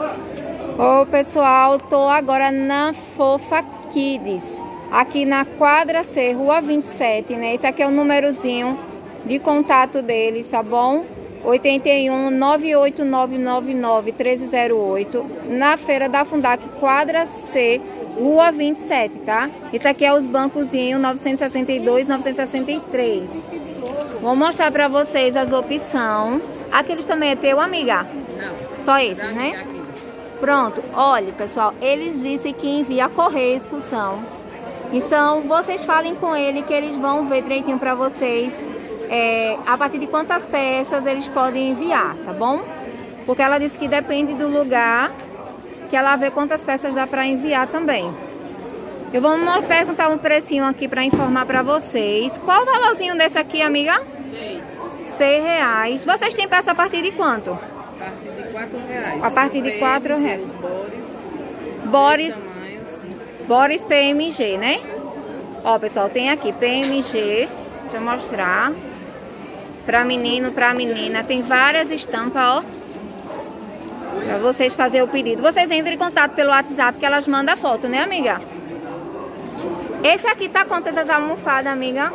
Ô pessoal, tô agora na Fofa Kids, aqui na quadra C, rua 27, né? Esse aqui é o númerozinho de contato deles, tá bom? 81 98999 1308, na feira da Fundac, quadra C, rua 27, tá? Esse aqui é os bancozinhos 962, 963. Vou mostrar pra vocês as opções. Aqueles também é teu, amiga? Não. Só esses, né? Pronto, olha pessoal, eles dizem que envia correio excursão. Então, vocês falem com ele que eles vão ver direitinho pra vocês é, a partir de quantas peças eles podem enviar, tá bom? Porque ela disse que depende do lugar que ela vê quantas peças dá pra enviar também. Eu vou perguntar um precinho aqui pra informar pra vocês. Qual o valorzinho desse aqui, amiga? Seis. Seis reais. Vocês têm peça a partir de quanto? A partir de quatro reais. A partir de São quatro PMG, reais. os Boris. Boris, PMG, né? Ó, pessoal, tem aqui PMG. Deixa eu mostrar. Pra menino, pra menina. Tem várias estampas, ó. Pra vocês fazerem o pedido. Vocês entram em contato pelo WhatsApp que elas mandam a foto, né, amiga? Esse aqui tá quantas as almofadas, amiga?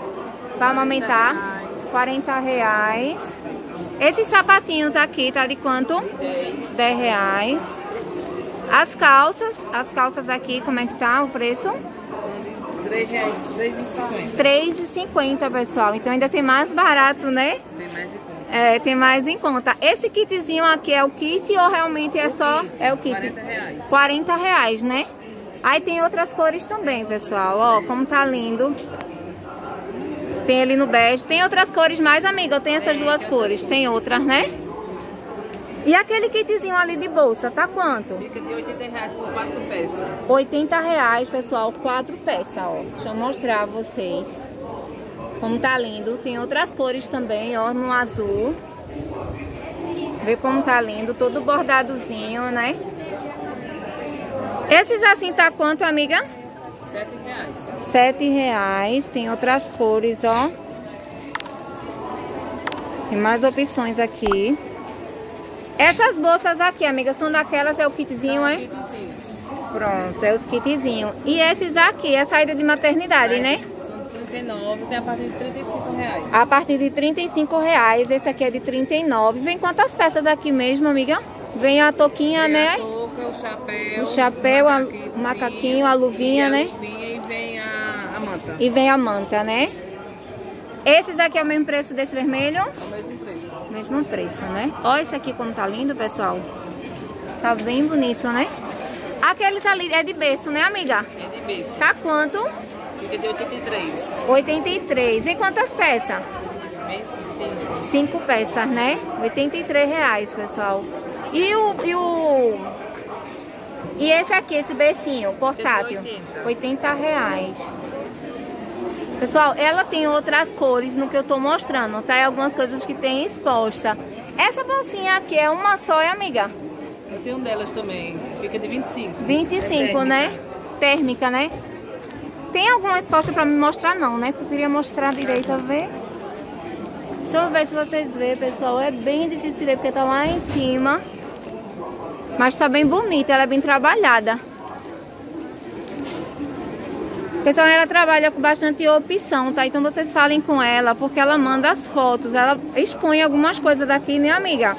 Pra amamentar? Reais. 40 reais. Esses sapatinhos aqui tá de quanto? Dez. 10 reais. As calças, as calças aqui, como é que tá o preço? São de três reais. Três e cinquenta. R$3,50, pessoal. Então ainda tem mais barato, né? Tem mais de conta. É, tem mais em conta. Esse kitzinho aqui é o kit ou realmente é só... kit, É o kit? 40 reais. 40 reais, né? Aí tem outras cores também, pessoal. Ó, como tá lindo. Tem ali no bege. Tem outras cores mais, amiga? Eu tenho essas duas cores. Tem outras, né? E aquele kitzinho ali de bolsa, tá quanto? Fica de 80 reais por quatro peças. 80 reais, pessoal, quatro peças, ó. Deixa eu mostrar a vocês como tá lindo. Tem outras cores também, ó, no azul. Vê como tá lindo, todo bordadozinho, né? Esses assim tá quanto, amiga? Sete reais. Sete reais. Tem outras cores, ó. Tem mais opções aqui. Essas bolsas aqui, amiga, são daquelas, é o kitzinho, São é? kitzinhos. Pronto, é os kitzinhos. E esses aqui, é saída de maternidade, né? São de 39, tem a partir de 35 reais. A partir de 35 reais. Esse aqui é de 39. Vem quantas peças aqui mesmo, amiga? Vem a touquinha, Tem né? a touca, o chapéu, O chapéu, a- macaquinho, o macaquinho, a luvinha, e né? A luvinha e vem a, a manta. E vem a manta, né? Esses aqui é o mesmo preço desse vermelho? É o mesmo preço. Mesmo preço, né? Olha esse aqui como tá lindo, pessoal. Tá bem bonito, né? Aqueles ali é de berço, né, amiga? É de berço. Tá quanto? Fica de 83. 83. Vem quantas peças? Vem 5. Cinco peças, né? 83 reais, pessoal. E o, e o... E esse aqui, esse becinho, portátil? 80. 80 reais. Pessoal, ela tem outras cores no que eu tô mostrando, tá? E algumas coisas que tem exposta. Essa bolsinha aqui é uma só, é, amiga? Eu tenho um delas também. Fica de 25. 25, É térmica. né? Térmica, né? Tem alguma exposta pra me mostrar não, né? Porque eu queria mostrar direito a ver. Deixa eu ver se vocês veem, pessoal. É bem difícil de ver porque tá lá em cima. Mas tá bem bonita, ela é bem trabalhada. Pessoal, ela trabalha com bastante opção, tá? Então vocês falem com ela, porque ela manda as fotos. Ela expõe algumas coisas daqui, né, amiga?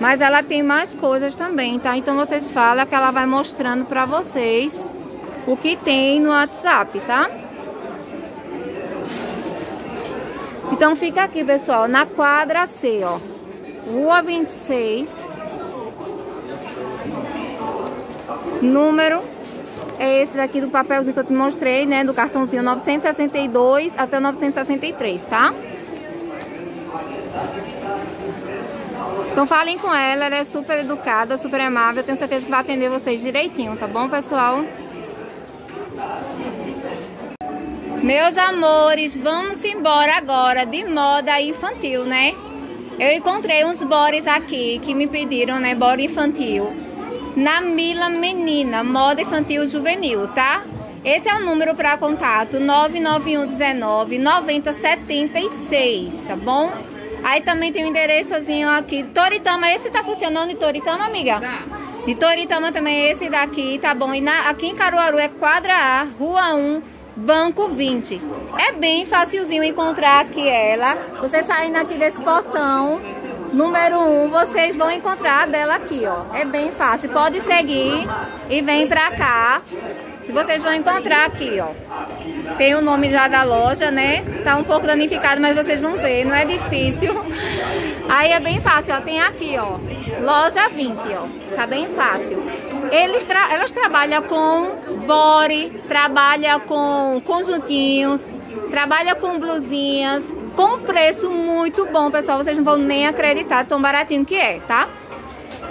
Mas ela tem mais coisas também, tá? Então vocês falam que ela vai mostrando pra vocês o que tem no WhatsApp, tá? Então fica aqui, pessoal, na quadra C, ó. Rua 26. Número é esse daqui do papelzinho que eu te mostrei, né? Do cartãozinho 962 até 963, tá? Então falem com ela, ela é super educada, super amável. Tenho certeza que vai atender vocês direitinho, tá bom, pessoal? Meus amores, vamos embora agora de moda infantil, né? Eu encontrei uns bores aqui que me pediram, né? Bora infantil. Na Mila Menina, moda infantil juvenil, tá? Esse é o número para contato, 99119 9076, tá bom? Aí também tem o um endereçozinho aqui, Toritama. Esse tá funcionando em Toritama, amiga? Tá. De Toritama também é esse daqui, tá bom? E na, aqui em Caruaru é quadra A, rua 1, banco 20. É bem facilzinho encontrar aqui ela. Você saindo aqui desse portão, número 1, vocês vão encontrar dela aqui, ó. É bem fácil. Pode seguir e vem pra cá. E vocês vão encontrar aqui, ó. Tem o nome já da loja, né? Tá um pouco danificado, mas vocês vão ver. Não é difícil. Aí é bem fácil, ó. Tem aqui, ó. Loja 20, ó. Tá bem fácil. Eles tra elas trabalham com body, trabalham com conjuntinhos, trabalham com blusinhas, com preço muito bom, pessoal. Vocês não vão nem acreditar tão baratinho que é, tá?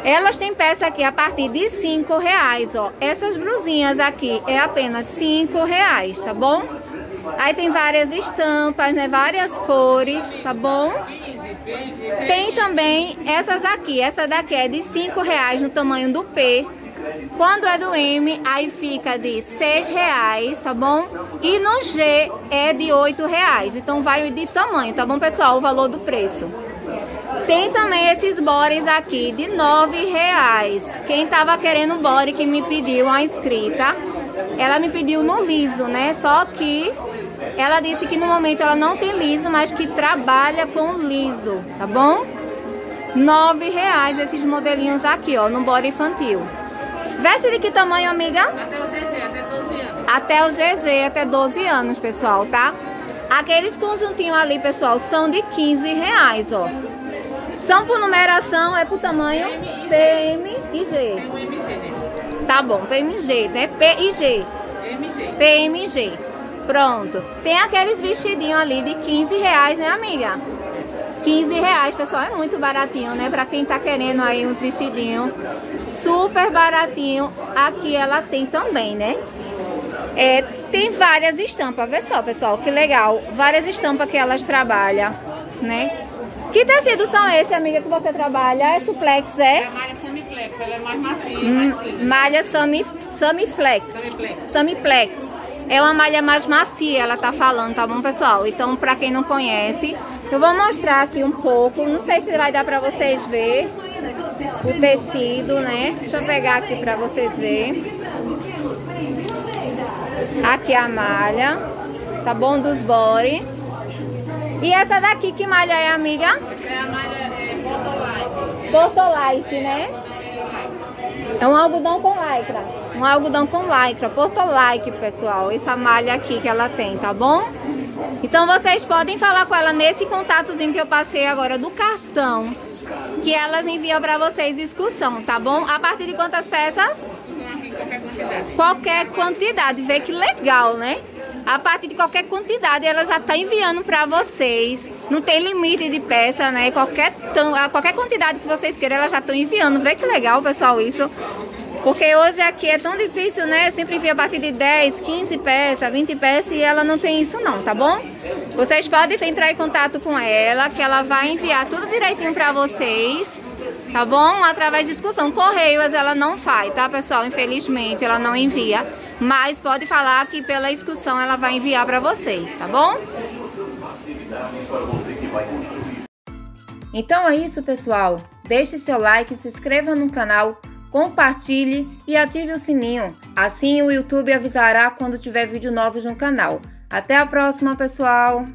Elas têm peça aqui a partir de 5 reais, ó. Essas blusinhas aqui é apenas 5 reais, tá bom? Aí tem várias estampas, né? Várias cores, tá bom? Tem também essas aqui. Essa daqui é de 5 reais no tamanho do P. Quando é do M, aí fica de 6 reais, tá bom? E no G é de 8 reais. Então vai de tamanho, tá bom, pessoal? O valor do preço. Tem também esses bores aqui de 9 reais. Quem tava querendo bore que me pediu uma inscrita, ela me pediu no liso, né? Só que ela disse que no momento ela não tem liso, mas que trabalha com liso, tá bom? Nove reais esses modelinhos aqui, ó, no body infantil. Veste de que tamanho, amiga? Até o GG, até 12 anos. Até o GG, até 12 anos, pessoal, tá? Aqueles conjuntinhos ali, pessoal, são de 15 reais, ó. São por numeração, é por tamanho PM e G. Tá bom, PMG, né? P e G. PMG. Pronto. Tem aqueles vestidinhos ali de 15 reais, né, amiga? 15 reais, pessoal, é muito baratinho, né? Pra quem tá querendo aí uns vestidinhos super baratinho. Aqui ela tem também, né? É, tem várias estampas, vê só, pessoal, que legal. Várias estampas que elas trabalham, né? Que tecidos são esses, amiga, que você trabalha? É suplex, é? É malha semiflex, ela é mais macia, hum, mais Malha semi, semiflex. Semiplex. Semiplex. É uma malha mais macia, ela tá falando, tá bom, pessoal? Então, pra quem não conhece, eu vou mostrar aqui um pouco. Não sei se vai dar pra vocês ver o tecido, né? Deixa eu pegar aqui pra vocês verem. Aqui a malha, tá bom? Dos body. E essa daqui, que malha é, amiga? Essa é a malha é, Portolite. Portolite, né? É um algodão com lycra. Um algodão com lycra. Portolike, pessoal. Essa malha aqui que ela tem, tá bom? Então vocês podem falar com ela nesse contatozinho que eu passei agora do cartão. Que elas enviam pra vocês excursão, tá bom? A partir de quantas peças? qualquer quantidade. Qualquer quantidade. Vê que legal, né? A partir de qualquer quantidade, ela já está enviando para vocês. Não tem limite de peça, né? Qualquer, tão, qualquer quantidade que vocês queiram, ela já estão enviando. Vê que legal, pessoal, isso. Porque hoje aqui é tão difícil, né? Sempre envia a partir de 10, 15 peças, 20 peças e ela não tem isso não, tá bom? Vocês podem entrar em contato com ela, que ela vai enviar tudo direitinho para vocês tá bom? Através de discussão. Correios ela não faz, tá, pessoal? Infelizmente, ela não envia. Mas pode falar que pela excursão ela vai enviar para vocês, tá bom? Então é isso, pessoal. Deixe seu like, se inscreva no canal, compartilhe e ative o sininho. Assim o YouTube avisará quando tiver vídeo novos no canal. Até a próxima, pessoal!